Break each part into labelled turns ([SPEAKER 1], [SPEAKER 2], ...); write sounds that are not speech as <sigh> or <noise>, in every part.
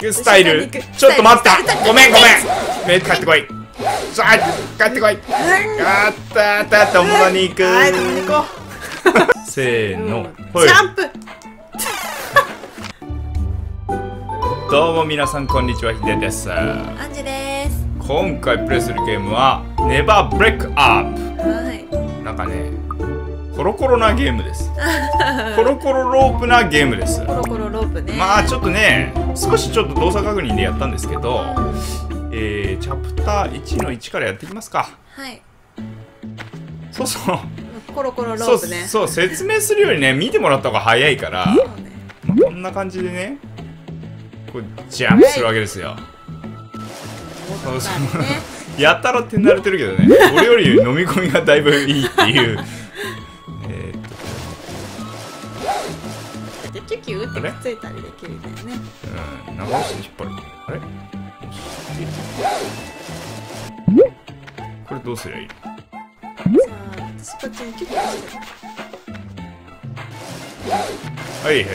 [SPEAKER 1] くスタイル。ちょっと待った。ごめんごめん。帰ってこい。さあ帰ってこい。あったあった共に行く。
[SPEAKER 2] はい共に行こ
[SPEAKER 1] せーの
[SPEAKER 2] ジャンプ。<laughs>
[SPEAKER 1] どうも皆さんこんにちはヒデです。
[SPEAKER 2] アンジェです。
[SPEAKER 1] 今回プレイするゲームは Never Break Up
[SPEAKER 2] はい。
[SPEAKER 1] なんかねコロコロなゲームです。<laughs> コロコロロープなゲームです。
[SPEAKER 2] コロコロロープね。
[SPEAKER 1] まあちょっとね少しちょっと動作確認でやったんですけどえー、チャプター1の1からやっていきますか。
[SPEAKER 2] はい。
[SPEAKER 1] そうそう。
[SPEAKER 2] コロコロロ
[SPEAKER 1] そう
[SPEAKER 2] ープね。
[SPEAKER 1] そう説明するよりね見てもらった方が早いから、
[SPEAKER 2] ね
[SPEAKER 1] まあこんな感じでねこうジャンプするわけですよ。
[SPEAKER 2] ね <laughs>
[SPEAKER 1] やたら手慣れてるけどね俺より飲み込みがだいぶいいっていう
[SPEAKER 2] キュキュって。くっついたりできるんだよね
[SPEAKER 1] うん長押しで引っ張るあれこれどうすりゃい。い。
[SPEAKER 2] さあ私こっちにキュキュして
[SPEAKER 1] はい。はい、
[SPEAKER 2] る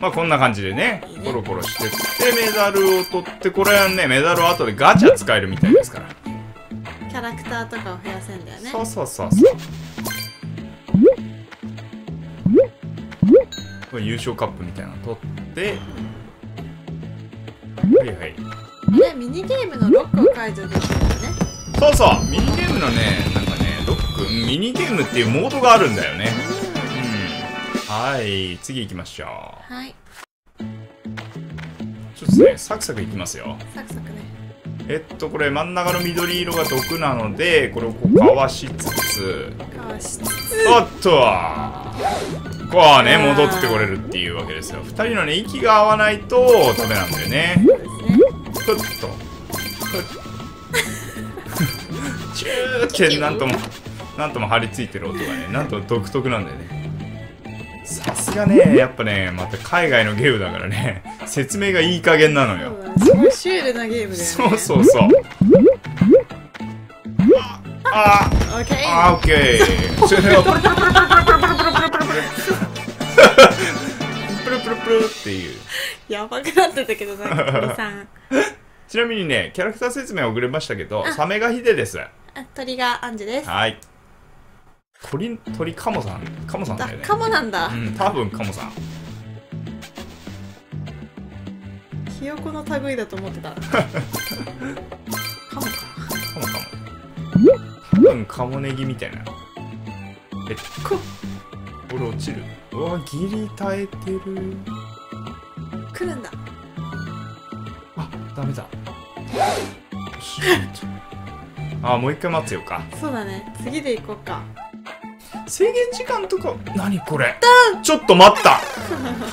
[SPEAKER 1] まあこんな感じでね
[SPEAKER 2] い。い。ね
[SPEAKER 1] コロコロしてってメダルを取ってこれはねメダルを後でガチャ使えるみたい。ですから、
[SPEAKER 2] キャラクターとかを増やせんだよね
[SPEAKER 1] そうそうそうそう優勝カップみたいなの取ってはいはい。
[SPEAKER 2] ねミニゲームのロックを解除できるんだね。
[SPEAKER 1] そうそう。ミニゲームのねなんかねロックミニゲームっていうモードがあるんだよね。うん。はい。次行きましょう。
[SPEAKER 2] はい。
[SPEAKER 1] ちょっとねサクサクいきますよ。
[SPEAKER 2] サクサクね
[SPEAKER 1] えっとこれ真ん中の緑色が毒なのでこれをこうかわしつつ。
[SPEAKER 2] かわしつつ。
[SPEAKER 1] おっとこうね戻ってこれるっていうわけですよ。2人のね息が合わないとダメなんだよね。ふっと。ふっチューってなんともなんとも張り付いてる音がねなんとも独特なんだよねさすがねやっぱねまた海外のゲームだからね <laughs> 説明がいい加減なのよ。
[SPEAKER 2] すごいシュールなゲームだよね。
[SPEAKER 1] そうそうそう。あ
[SPEAKER 2] オッケー
[SPEAKER 1] あオッケーそれをプルプルプルプルプルプルプルプルプルプルプルっていう
[SPEAKER 2] やばくなってたけど皆さん
[SPEAKER 1] ちなみにねキャラクター説明遅れましたけど
[SPEAKER 2] あ
[SPEAKER 1] サメがヒデです
[SPEAKER 2] あ鳥がアンジュです
[SPEAKER 1] はい鳥鳥カモさん。カモさんだ
[SPEAKER 2] あ
[SPEAKER 1] よね。
[SPEAKER 2] カモなんだ。
[SPEAKER 1] うん多分カモさん。
[SPEAKER 2] ひよこの類だと思ってた。<laughs> カモか。
[SPEAKER 1] カモカモ。多分カモネギみたいな。え
[SPEAKER 2] こ。
[SPEAKER 1] これ落ちる。うわギリ耐えてる。
[SPEAKER 2] 来るんだ。
[SPEAKER 1] あダメだ。あもう一回待つよか。
[SPEAKER 2] そうだね。次で行こうか
[SPEAKER 1] 制限時間とか何これ？ちょっと待った。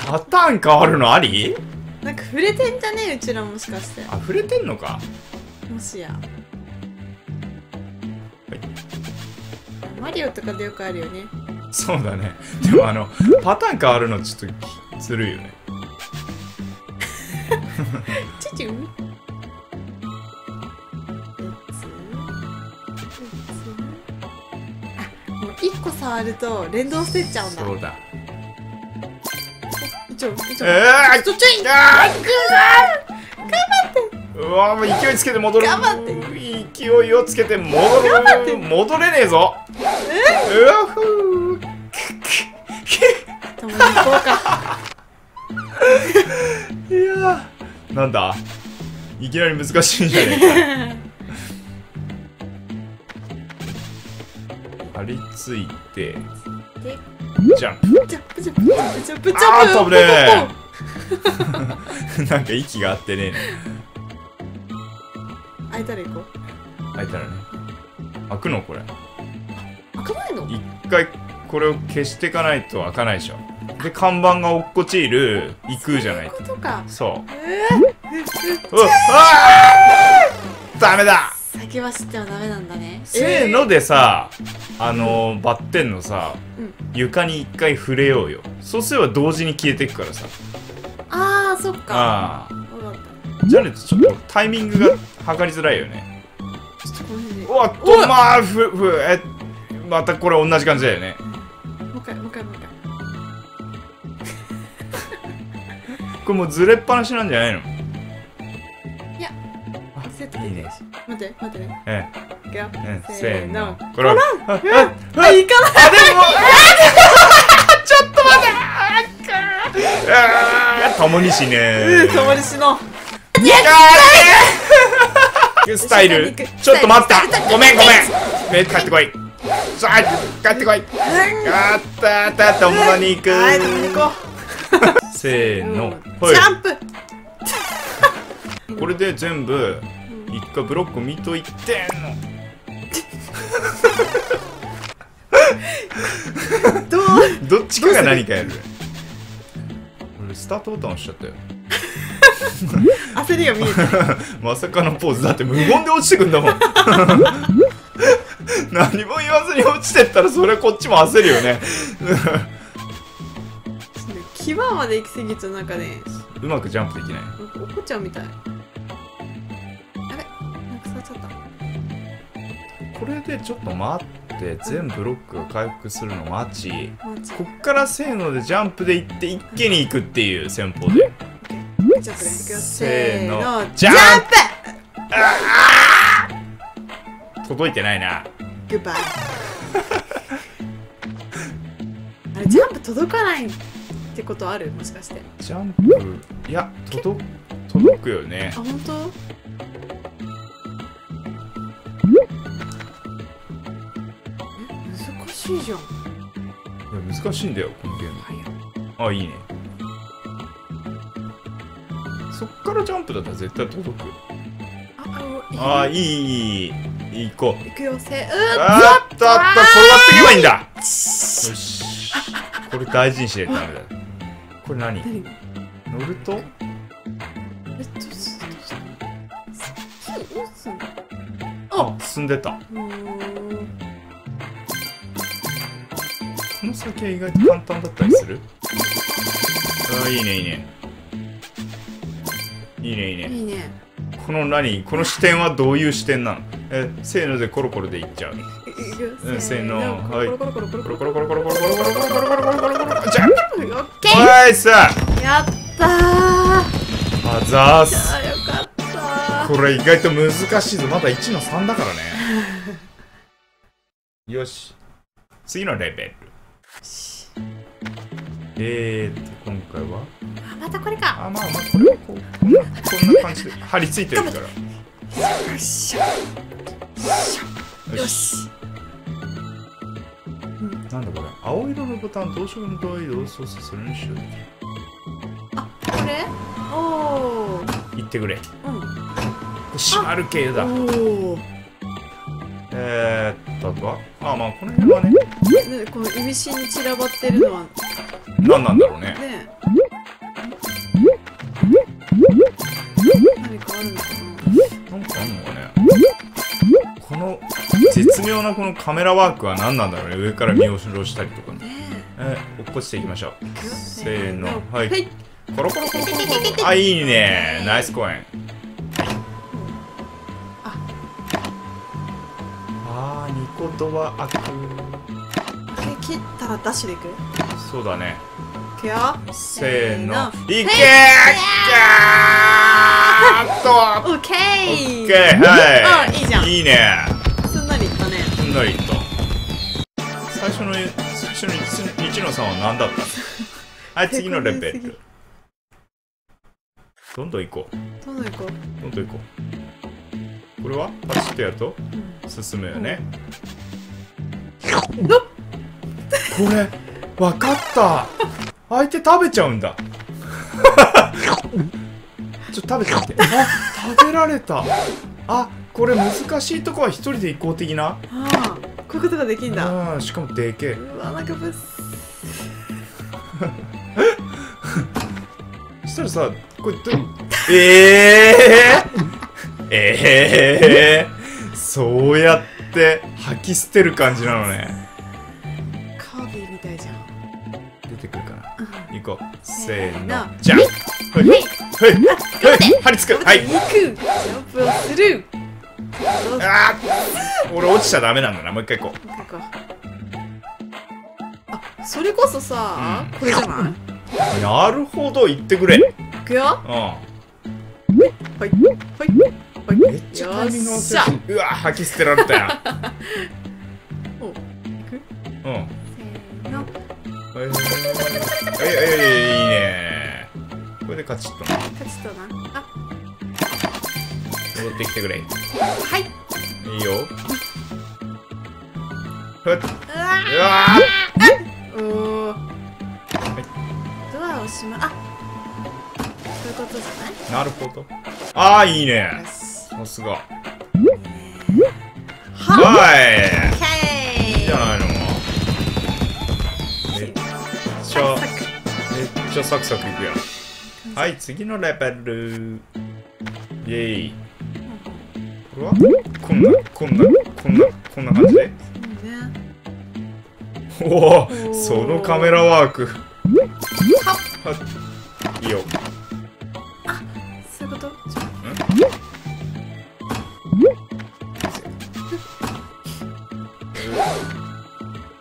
[SPEAKER 1] パターン変わるのあり？
[SPEAKER 2] なんか触れてんじゃね？えうちらもしかして。
[SPEAKER 1] あ触れてんのか？
[SPEAKER 2] もしや。マリオとかでよくあるよね。
[SPEAKER 1] そうだね。でもあのパターン変わるのちょっとずるいよね。<laughs>
[SPEAKER 2] チュチュ一個触ると連動してっちゃうんだ。
[SPEAKER 1] そうだ。
[SPEAKER 2] 一応一応
[SPEAKER 1] えー
[SPEAKER 2] ちょちょい。
[SPEAKER 1] あーうわもう勢いつけて戻る。
[SPEAKER 2] 頑張って。
[SPEAKER 1] 勢いをつけて戻る。戻れねえぞ。うわふー。
[SPEAKER 2] 共に行こうか。
[SPEAKER 1] いやー。なんだ？いきなり難しいんじゃねえか <laughs> り付いて
[SPEAKER 2] で
[SPEAKER 1] ジャンプ。
[SPEAKER 2] ジャンプジャンプジャンプジャンプジャンプ。
[SPEAKER 1] あー飛ぶね。ー <laughs> なんか息が合ってね
[SPEAKER 2] 開いたら行こう？
[SPEAKER 1] 開いたらね。開くのこれ。
[SPEAKER 2] 開かないの？
[SPEAKER 1] 一回これを消していかないと開かないでしょ。で看板が落っこちる行くじゃない
[SPEAKER 2] そういうことか。
[SPEAKER 1] そう。
[SPEAKER 2] え
[SPEAKER 1] うわあー！ダメだ！
[SPEAKER 2] ー、先は知ってはダメなんだね。
[SPEAKER 1] せーのでさあのーバッテンのさ
[SPEAKER 2] うん。
[SPEAKER 1] 床に一回触れようよ。そうすれば同時に消えていくからさ。
[SPEAKER 2] あーそっか。
[SPEAKER 1] ああ
[SPEAKER 2] 分かった。
[SPEAKER 1] じゃねとちょっとタイミングが測りづらいよね。
[SPEAKER 2] ちょっとこの辺で。
[SPEAKER 1] うわっとまあふふえまたこれ同じ感じだよね。
[SPEAKER 2] もう一回もう一回もう一回。<laughs>
[SPEAKER 1] これもうずれっぱなしなんじゃないの？
[SPEAKER 2] いや
[SPEAKER 1] あ
[SPEAKER 2] セット
[SPEAKER 1] いいね。
[SPEAKER 2] 待って待って。ね
[SPEAKER 1] え
[SPEAKER 2] いくよせ
[SPEAKER 1] せー
[SPEAKER 2] ーの。
[SPEAKER 1] のこれは。ああ
[SPEAKER 2] あいかない。
[SPEAKER 1] あでもちょっと待って。あー共にしね
[SPEAKER 2] うんともりしの
[SPEAKER 1] スタイルちょっと待った。ごめんごめん。ね帰ってこい。さあ帰ってこい。あったあった共に行く。
[SPEAKER 2] はいともに行こ <laughs>
[SPEAKER 1] せーの。
[SPEAKER 2] ジャンプ。
[SPEAKER 1] これで全部一回ブロック見といてんの
[SPEAKER 2] どう？
[SPEAKER 1] どっちかが何かやる。俺スタートボタン押しちゃったよ。
[SPEAKER 2] 焦りが見えてる。
[SPEAKER 1] まさかのポーズ。だって無言で落ちてくんだもん。何も言わずに落ちてったらそれはこっちも焦るよね。<laughs>
[SPEAKER 2] 牙まで行き過ぎちゃうなんかね
[SPEAKER 1] うまくジャンプできない。
[SPEAKER 2] おこちゃんみたい
[SPEAKER 1] これでちょっと待って全ブロックが回復するの待ち。こっからせーのでジャンプで行って一気に行くっていう戦法で。せーの。
[SPEAKER 2] ジ
[SPEAKER 1] ジャン
[SPEAKER 2] ャンプ！
[SPEAKER 1] 届いてないな。
[SPEAKER 2] グッバイあれジャンプ届かないってことある？もしかして。
[SPEAKER 1] ジャンプいや届届くよね。
[SPEAKER 2] あ本当？しいじゃん。
[SPEAKER 1] いや難しいんだよこのゲーム。
[SPEAKER 2] 早
[SPEAKER 1] あいいね。そっからジャンプだったら絶対届く
[SPEAKER 2] あ
[SPEAKER 1] あいい？いいいい行こう。
[SPEAKER 2] いくよせう
[SPEAKER 1] あったあった転がっていけばいいんだ。よし。これ大事にしないとダメだ。これ何？
[SPEAKER 2] 何？
[SPEAKER 1] 乗ると？あ進んでた
[SPEAKER 2] うーん
[SPEAKER 1] 先は意外と簡単だったりするあいいねいいねいいねいいね
[SPEAKER 2] いいね
[SPEAKER 1] この何この視点はどういう視点なのえせーのでコロコロでいっちゃう
[SPEAKER 2] いくよ
[SPEAKER 1] うんせーのはい
[SPEAKER 2] コロコロ
[SPEAKER 1] コロ
[SPEAKER 2] コロ
[SPEAKER 1] コロコロコロコロコロコロコロコロコロコロコロコロコロじゃん
[SPEAKER 2] オッケー
[SPEAKER 1] はいさ
[SPEAKER 2] やったー
[SPEAKER 1] あざーす
[SPEAKER 2] よかった
[SPEAKER 1] これ意外と難しいぞまだ1の3だからねよし次のレベルえーっと今回は？
[SPEAKER 2] あまたこれか。
[SPEAKER 1] あまあまあこれはこうこんなこんな感じで張り付いてるから。
[SPEAKER 2] よっしゃよし。
[SPEAKER 1] なんだこれ。青色のボタン同色の同意を操作するにしよう。
[SPEAKER 2] あこれ？おー。
[SPEAKER 1] 言ってくれ。
[SPEAKER 2] うん。
[SPEAKER 1] 閉まる系だ。えーっとは？あまあこの辺はね。
[SPEAKER 2] ねこの意味深に散らばってるのは。ね
[SPEAKER 1] 何なんだろうね。
[SPEAKER 2] 何かあるのか
[SPEAKER 1] な。んかあんのかねこの絶妙なこなカメラワークは何なんだろうね。上から見下ろしたりとかね。えー、落っこちていきましょう。せーの。はい。
[SPEAKER 2] はい。
[SPEAKER 1] コロコロコロコロコロ。あいいね。ナイス公演
[SPEAKER 2] あ
[SPEAKER 1] ーニコドア開く。
[SPEAKER 2] 切ったらダッシュでいく？い
[SPEAKER 1] そうだね。せーの。いけー！っと！
[SPEAKER 2] オッケー！
[SPEAKER 1] オッケー！はい！
[SPEAKER 2] あいいじゃん。
[SPEAKER 1] いいね！
[SPEAKER 2] すんなりいったね。
[SPEAKER 1] すんなりいった。最初の最初の1の3は何だった？の <laughs> はい次のレベル。どんどん行こう。
[SPEAKER 2] どんどん行こ
[SPEAKER 1] どんどん行こうこれは？パチッとやると？
[SPEAKER 2] う、うん
[SPEAKER 1] 進むよね。
[SPEAKER 2] のっ
[SPEAKER 1] これわかった。相手食べちゃうんだ。<laughs> ちょっと食べてみて。あ食べられた。あこれ難しいとこは一人で行こう的な？
[SPEAKER 2] ああこういうことができんだ。
[SPEAKER 1] うんしかもでけえ。
[SPEAKER 2] うわなんかぶっ <laughs>
[SPEAKER 1] そしたらさこれど <laughs> えー、えー、そうやって吐き捨てる感じなのね。
[SPEAKER 2] カービィみたいじゃん。
[SPEAKER 1] 出てくるかな。
[SPEAKER 2] うん。
[SPEAKER 1] 行こう。せーの。じゃん。はい。はい。はい。はい。張り付く。はい。
[SPEAKER 2] 行く。ジャンプをする。
[SPEAKER 1] あー。俺落ちちゃダメなんだな。もう一回行こう。
[SPEAKER 2] あそれこそさ、
[SPEAKER 1] うん。
[SPEAKER 2] これじゃない？
[SPEAKER 1] なるほど。言ってくれ。
[SPEAKER 2] くよ。
[SPEAKER 1] うん。
[SPEAKER 2] はいはい。はい
[SPEAKER 1] めっちゃうわ吐き捨てられたよ <laughs>
[SPEAKER 2] お
[SPEAKER 1] うん。
[SPEAKER 2] せーの。
[SPEAKER 1] いえいいいね。これでカチッとな。
[SPEAKER 2] 勝ちとな。あ。
[SPEAKER 1] 戻ってきてくれ。い
[SPEAKER 2] はい。
[SPEAKER 1] いよ。ふっ。う
[SPEAKER 2] うわ
[SPEAKER 1] わ
[SPEAKER 2] ーおー。ドアを閉まあ。そういうことじゃない？
[SPEAKER 1] ーなるほど。ああいいねさすが。
[SPEAKER 2] は
[SPEAKER 1] はい。いいじゃないのめっちゃめっちゃサクサクいくやん。はい次のレベル。イェイ。これは？こんなこんなこんなこんな感じで？おお
[SPEAKER 2] ー。
[SPEAKER 1] そのカメラワーク。
[SPEAKER 2] は
[SPEAKER 1] いいよ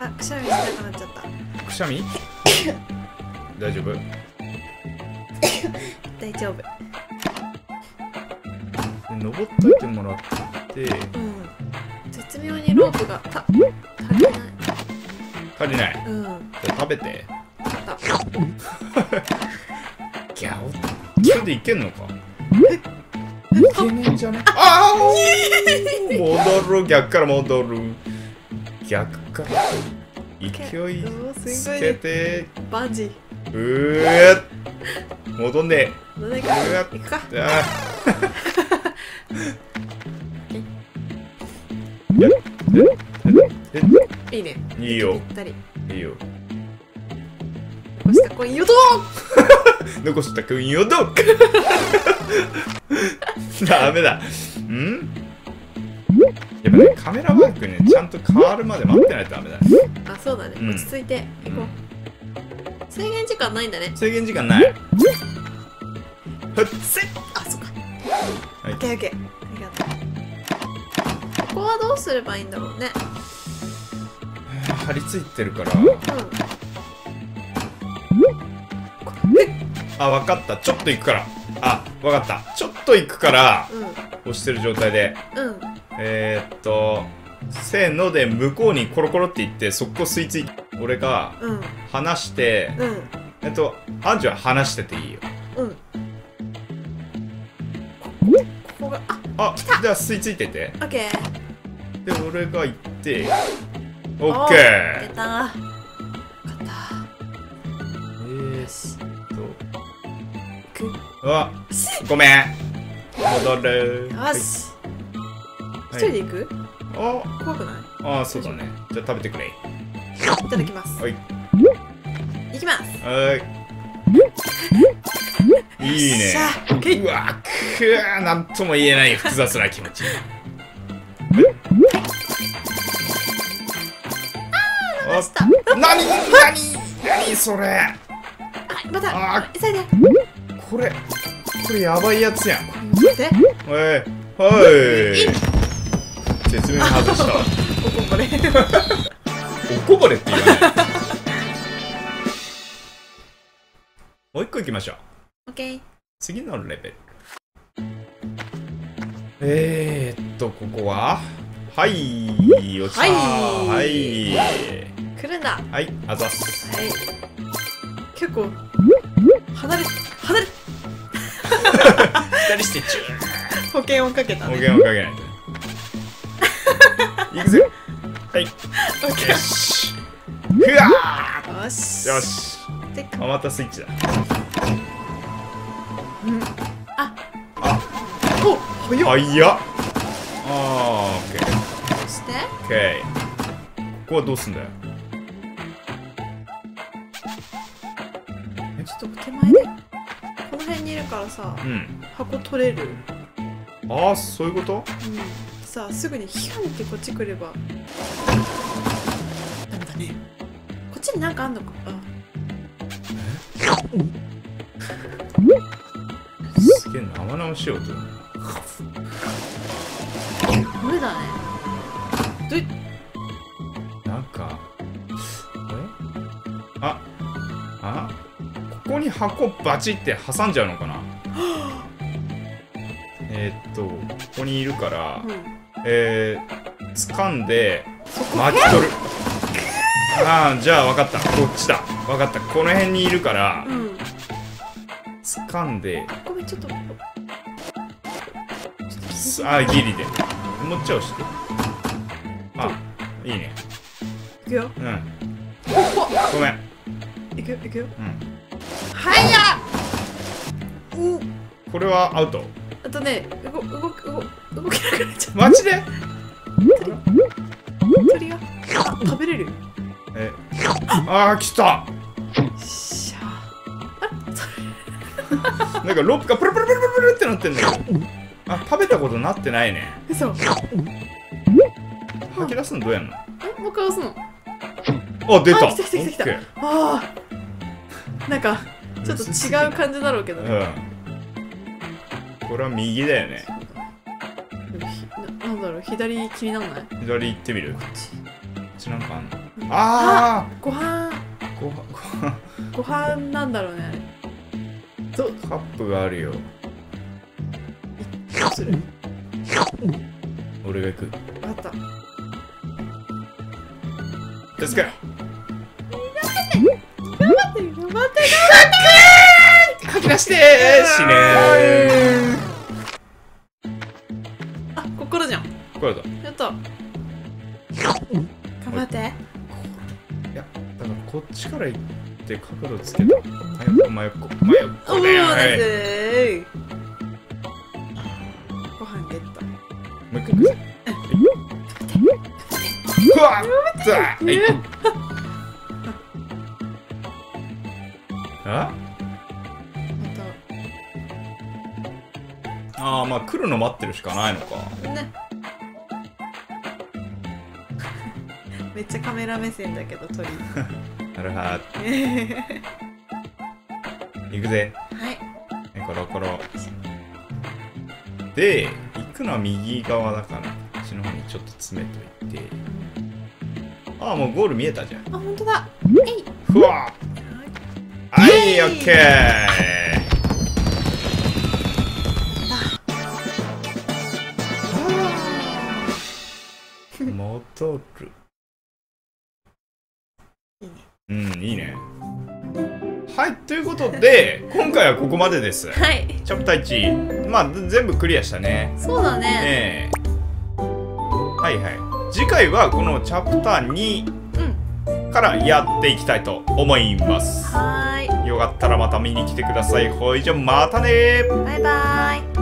[SPEAKER 2] あくしゃみしたくなっちゃった。
[SPEAKER 1] くしゃみ？<coughs> 大丈夫？<coughs>
[SPEAKER 2] 大丈夫。
[SPEAKER 1] で登っといてもらって。
[SPEAKER 2] うん。絶妙にロープがた足りない。
[SPEAKER 1] 足りない。
[SPEAKER 2] うん。
[SPEAKER 1] じゃあ食べて。
[SPEAKER 2] あ
[SPEAKER 1] ギャオ。それでいけんのか？いけねえんじゃね？ああ戻る。逆から戻る。逆から勢いつけて。
[SPEAKER 2] バジ。
[SPEAKER 1] うーっ。戻んね
[SPEAKER 2] どれか
[SPEAKER 1] うわ
[SPEAKER 2] 行くか。
[SPEAKER 1] えあ。<laughs>
[SPEAKER 2] いいね。
[SPEAKER 1] えいいよ。いいよ。
[SPEAKER 2] こうしたコインよど
[SPEAKER 1] 残した君よど <laughs> <laughs> ダメだ。ん？やっぱねカメラワークねちゃんと変わるまで待ってないとダメだね。
[SPEAKER 2] ーあそうだね。
[SPEAKER 1] うん。
[SPEAKER 2] 落ち着いて行こう。制限時間ないんだね。
[SPEAKER 1] 制限時間ない。ふっ
[SPEAKER 2] せ。っあそっか。
[SPEAKER 1] はい。
[SPEAKER 2] オッケーオッケー。ありがとう。ここはどうすればいいんだろうね。
[SPEAKER 1] 張り付いてるから。
[SPEAKER 2] うん。
[SPEAKER 1] あ分かった。ちょっと行くから。あ分かった。ちょっと行くから。
[SPEAKER 2] う
[SPEAKER 1] 押してる状態で。
[SPEAKER 2] んうん
[SPEAKER 1] えー、っとせーので向こうにコロコロって行ってそこ吸い付いて俺が
[SPEAKER 2] うん。
[SPEAKER 1] 離して
[SPEAKER 2] うん。
[SPEAKER 1] えっとアンジュは離してていいよ。
[SPEAKER 2] うん。ここがあ
[SPEAKER 1] あじゃあ吸い付いてて。
[SPEAKER 2] オッケー。
[SPEAKER 1] で俺が行ってオッ
[SPEAKER 2] お
[SPEAKER 1] ケ
[SPEAKER 2] 出
[SPEAKER 1] ー
[SPEAKER 2] た勝った。
[SPEAKER 1] えー、っと。うわごめん。戻る。
[SPEAKER 2] よし一
[SPEAKER 1] はい。
[SPEAKER 2] 人で行く？
[SPEAKER 1] あ。
[SPEAKER 2] 怖くない？
[SPEAKER 1] ああそうだね。じゃあ食べてくれ。
[SPEAKER 2] いただきます
[SPEAKER 1] はい。
[SPEAKER 2] 行きます。
[SPEAKER 1] はい。<laughs> いいね。うわくーなんとも言えない複雑な気持ち。<laughs> あ。
[SPEAKER 2] した
[SPEAKER 1] なになになにそれ。
[SPEAKER 2] あまた。
[SPEAKER 1] あ。
[SPEAKER 2] 急いで。
[SPEAKER 1] これ。これやばいやつやん。
[SPEAKER 2] 待って。
[SPEAKER 1] はい。はい説明外した。わ
[SPEAKER 2] こここれ。
[SPEAKER 1] おこぼれって言わない。もう一個行きましょう。
[SPEAKER 2] オッケー
[SPEAKER 1] 次のレベル。えー、っとここは？はい落ちた。
[SPEAKER 2] はい。
[SPEAKER 1] はい。
[SPEAKER 2] 来るんだ。は
[SPEAKER 1] はいあざっす。
[SPEAKER 2] い。結構離れ離れ。
[SPEAKER 1] 左 <laughs> してチュー
[SPEAKER 2] 保険をかけた。ね
[SPEAKER 1] 保険をかけないと。ね行くぜ。はい。よし。ふわ
[SPEAKER 2] ー。よし。
[SPEAKER 1] ーよし。あまたスイッチだ。
[SPEAKER 2] うん。あ。
[SPEAKER 1] あ。
[SPEAKER 2] お早っ。
[SPEAKER 1] 早っ。あーオッケー
[SPEAKER 2] そして。
[SPEAKER 1] オッケーここはどうすんだよ。
[SPEAKER 2] ちょっと手前でこの辺にいるからさ
[SPEAKER 1] うん。
[SPEAKER 2] 箱取れる？
[SPEAKER 1] ああそういうこと？
[SPEAKER 2] うんさあすぐにヒュンってこっち来れば。ダメだね。こっちになんかあんのか？あ
[SPEAKER 1] すげえ生々しい音
[SPEAKER 2] 無理だね。どい。
[SPEAKER 1] なんかえ？ああ？ここに箱バチって挟んじゃうのかな？<laughs> えーっとここにいるから、
[SPEAKER 2] うん
[SPEAKER 1] えー、掴んで巻き取る。ああじゃあ分かった。こっちだ。分かった。この辺にいるから
[SPEAKER 2] うん。
[SPEAKER 1] 掴んで。
[SPEAKER 2] ごめんちょっと。
[SPEAKER 1] すあーギリで。もうちょい押してあいいね。
[SPEAKER 2] いくよ。
[SPEAKER 1] うん。
[SPEAKER 2] お
[SPEAKER 1] ごめん。
[SPEAKER 2] いくよいくよ。
[SPEAKER 1] うん。
[SPEAKER 2] はいやお
[SPEAKER 1] これはアウト。
[SPEAKER 2] あとね動動動動けなくなっちゃう
[SPEAKER 1] マジで？
[SPEAKER 2] 鳥があ食べれる？
[SPEAKER 1] え。ああ来た。
[SPEAKER 2] しゃ。
[SPEAKER 1] なんかロープがプルプルプルプルプルってなってんだよ。あ食べたことなってないね。
[SPEAKER 2] 嘘。
[SPEAKER 1] 吐き出すのどうやんの？
[SPEAKER 2] えもう一回押すの。
[SPEAKER 1] あ出た。
[SPEAKER 2] あ来た来た来た来た。ああなんかちょっと違う感じだろうけど、
[SPEAKER 1] うん。これは右だよね
[SPEAKER 2] 左気にならない？こ
[SPEAKER 1] 左行ってみる？こ
[SPEAKER 2] っち。
[SPEAKER 1] っちなん。かあんのあ
[SPEAKER 2] ご飯
[SPEAKER 1] あごご
[SPEAKER 2] ご飯なんだろうねあれ。ど
[SPEAKER 1] カップがあるよ。
[SPEAKER 2] どうする？
[SPEAKER 1] 俺が行く。
[SPEAKER 2] あった。
[SPEAKER 1] 助け
[SPEAKER 2] 頑張って頑張って。
[SPEAKER 1] 吐き出して死ねれだ
[SPEAKER 2] やった頑張って。
[SPEAKER 1] いやだからこっちから行って角度つけた。真横。真横真
[SPEAKER 2] お
[SPEAKER 1] 横だよ
[SPEAKER 2] ー
[SPEAKER 1] はい。
[SPEAKER 2] ですご飯ゲット。
[SPEAKER 1] もう一回。行くぜうわっざはいあ？
[SPEAKER 2] ま
[SPEAKER 1] あーまあ来るの待ってるしかないのか。
[SPEAKER 2] たねめっちゃカメラ目線だけど鳥。<laughs>
[SPEAKER 1] なるは
[SPEAKER 2] はい <laughs>
[SPEAKER 1] 行くぜ。コロコロ。で行くのは右側だからこっちの方にちょっと詰めといて。ああもうゴール見えたじゃん。
[SPEAKER 2] あ本当だ。えい。
[SPEAKER 1] ふわはい。オッケー。戻る
[SPEAKER 2] いいね。
[SPEAKER 1] うん。いいねはいということで <laughs> 今回はここまでです。
[SPEAKER 2] はい。
[SPEAKER 1] チャプター1まあ全部クリアしたね。
[SPEAKER 2] そうだね。
[SPEAKER 1] ええ。はいはい。次回はこのチャプター2
[SPEAKER 2] うん。
[SPEAKER 1] からやっていきたいと思います。
[SPEAKER 2] はーい。
[SPEAKER 1] よかったらまた見に来てください。ほいじゃまたね
[SPEAKER 2] バイバイ